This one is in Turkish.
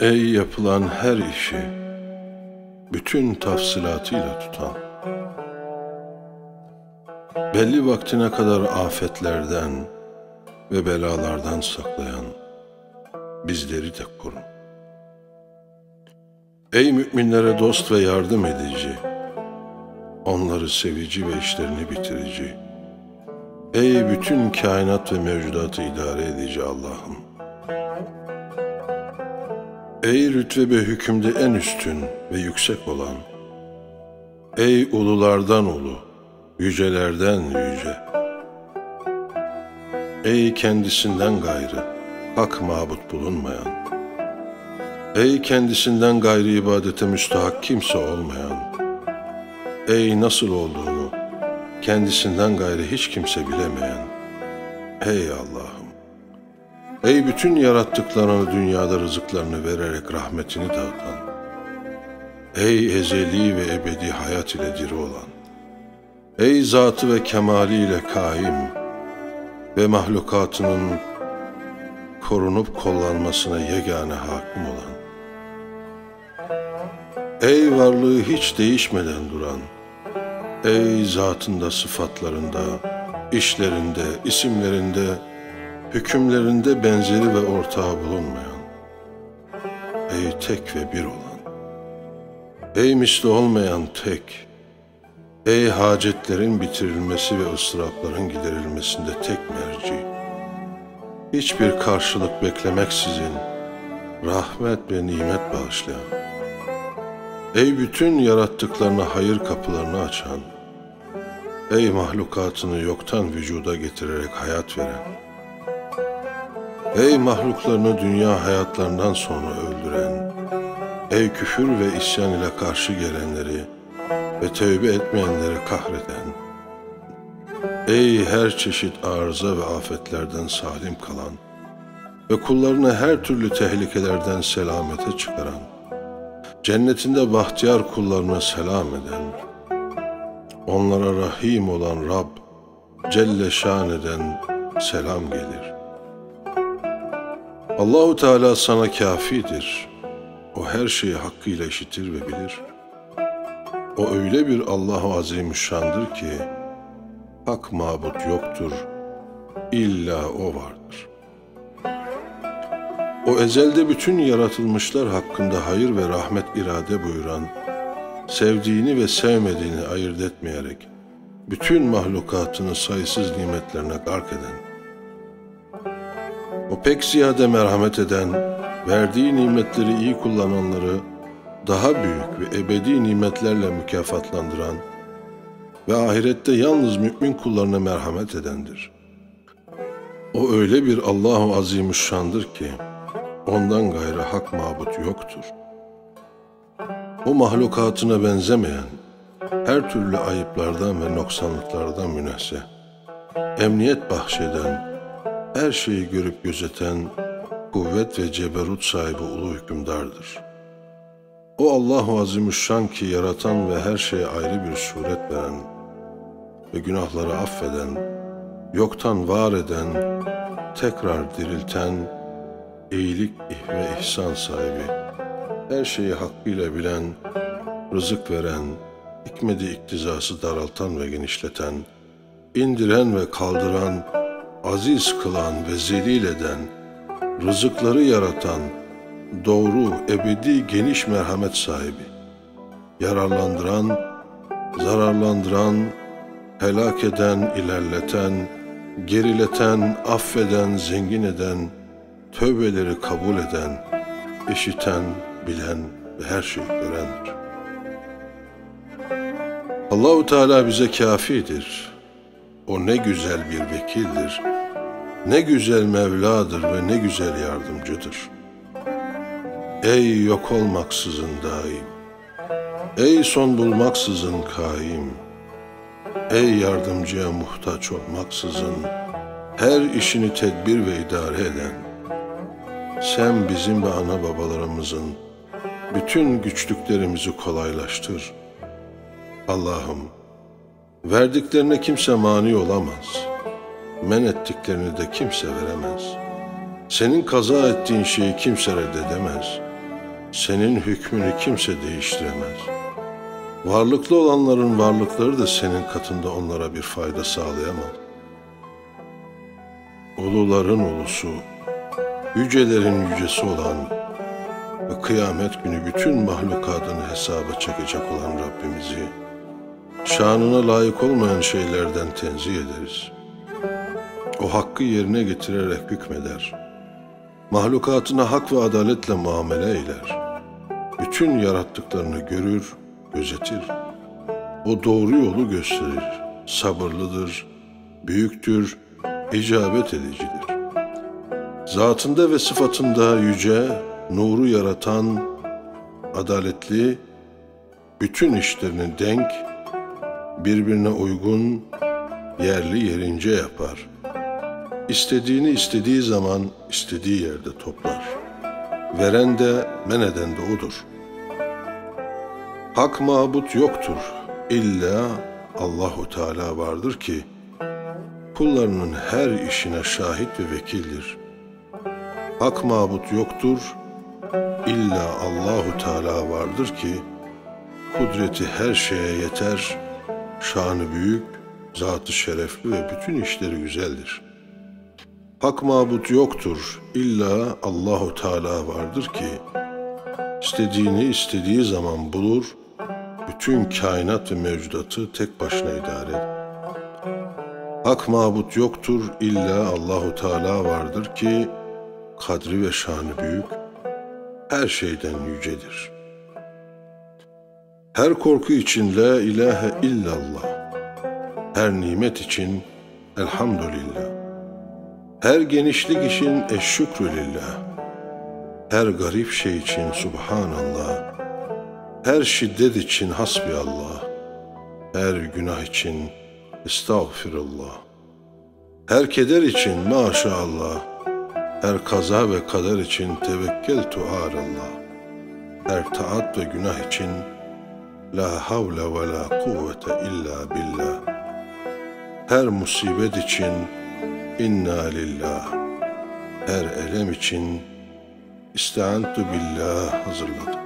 Ey yapılan her işi bütün tafsilatıyla tutan, belli vaktine kadar afetlerden ve belalardan saklayan bizleri de korun. Ey müminlere dost ve yardım edici, onları sevici ve işlerini bitirici, ey bütün kainat ve mevcudatı idare edici Allah'ım, Ey rütbe ve hükümde en üstün ve yüksek olan, Ey ululardan ulu, yücelerden yüce, Ey kendisinden gayrı, hak mabut bulunmayan, Ey kendisinden gayrı ibadete müstahak kimse olmayan, Ey nasıl olduğunu kendisinden gayrı hiç kimse bilemeyen, Ey Allah'ım! Ey bütün yarattıklarını dünyada rızıklarını vererek rahmetini dağıtan, Ey ezeli ve ebedi hayat ile diri olan, Ey zatı ve kemaliyle kaim ve mahlukatının korunup kollanmasına yegane hakim olan, Ey varlığı hiç değişmeden duran, Ey zatında, sıfatlarında, işlerinde, isimlerinde, hükümlerinde benzeri ve ortağı bulunmayan, ey tek ve bir olan, ey misli olmayan tek, ey hacetlerin bitirilmesi ve ıstırapların giderilmesinde tek merci, hiçbir karşılık beklemeksizin rahmet ve nimet bağışlayan, ey bütün yarattıklarına hayır kapılarını açan, ey mahlukatını yoktan vücuda getirerek hayat veren, Ey mahluklarını dünya hayatlarından sonra öldüren, ey küfür ve isyan ile karşı gelenleri ve tövbe etmeyenleri kahreden, ey her çeşit arıza ve afetlerden salim kalan ve kullarını her türlü tehlikelerden selamete çıkaran, cennetinde bahtiyar kullarına selam eden, onlara rahim olan Rab, Celle şan eden selam gelir.'' Allahu Teala sana kafidir. O her şeyi hakkıyla işitir ve bilir. O öyle bir Allahu Azimüşşan'dır ki hak mabut yoktur. İlla o vardır. O ezelde bütün yaratılmışlar hakkında hayır ve rahmet irade buyuran, sevdiğini ve sevmediğini ayırt etmeyerek bütün mahlukatını sayısız nimetlerine gark eden, o pek ziyade merhamet eden, verdiği nimetleri iyi kullananları daha büyük ve ebedi nimetlerle mükafatlandıran ve ahirette yalnız mümin kullarına merhamet edendir. O öyle bir Allahu Azimüşşan'dır ki ondan gayrı hak mabut yoktur. O mahlukatına benzemeyen, her türlü ayıplardan ve noksanlıklardan münezzeh, emniyet bahşeden, her şeyi görüp gözeten, kuvvet ve ceberut sahibi ulu hükümdardır. O Allahu Azimüşşan ki yaratan ve her şeye ayrı bir suret veren ve günahları affeden, yoktan var eden, tekrar dirilten, iyilik ve ihsan sahibi, her şeyi hakkıyla bilen, rızık veren, hikmeti iktizası daraltan ve genişleten, indiren ve kaldıran, aziz kılan ve zelil eden, rızıkları yaratan, doğru, ebedi, geniş merhamet sahibi, yararlandıran, zararlandıran, helak eden, ilerleten, gerileten, affeden, zengin eden, tövbeleri kabul eden, işiten, bilen ve her şeyi görendir. Allahu Teala bize kafidir. O ne güzel bir vekildir. Ne güzel Mevladır ve ne güzel yardımcıdır. Ey yok olmaksızın daim, ey son bulmaksızın kaim, ey yardımcıya muhtaç olmaksızın, her işini tedbir ve idare eden, sen bizim ve ana babalarımızın bütün güçlüklerimizi kolaylaştır. Allah'ım, verdiklerine kimse mani olamaz.'' men ettiklerini de kimse veremez. Senin kaza ettiğin şeyi kimse reddedemez. Senin hükmünü kimse değiştiremez. Varlıklı olanların varlıkları da senin katında onlara bir fayda sağlayamaz. Uluların ulusu, yücelerin yücesi olan ve kıyamet günü bütün mahlukatını hesaba çekecek olan Rabbimizi, şanına layık olmayan şeylerden tenzih ederiz. O hakkı yerine getirerek hükmeder. Mahlukatına hak ve adaletle muamele eyler. Bütün yarattıklarını görür, gözetir. O doğru yolu gösterir. Sabırlıdır, büyüktür, icabet edicidir. Zatında ve sıfatında yüce, nuru yaratan, adaletli, bütün işlerini denk, birbirine uygun, yerli yerince yapar. İstediğini istediği zaman istediği yerde toplar. Veren de men eden de odur. Hak mabut yoktur. İlla Allahu Teala vardır ki kullarının her işine şahit ve vekildir. Hak mabut yoktur. İlla Allahu Teala vardır ki kudreti her şeye yeter, şanı büyük, zatı şerefli ve bütün işleri güzeldir. Hak mabut yoktur, illa Allahu Teala vardır ki istediğini istediği zaman bulur, bütün kainat ve mevcudatı tek başına idare eder. Hak mabut yoktur, illa Allahu Teala vardır ki kadri ve şanı büyük, her şeyden yücedir. Her korku için la ilahe illallah, her nimet için elhamdülillah, her genişlik için eşşükrü lillah, her garip şey için subhanallah, her şiddet için hasbiyallah, her günah için estağfirullah, her keder için maşallah, her kaza ve kader için tevekkül tuharallah. Her taat ve günah için la havle ve la kuvvete illa billah. Her musibet için inna lillah. Her elem için istaantu billah hazırladım.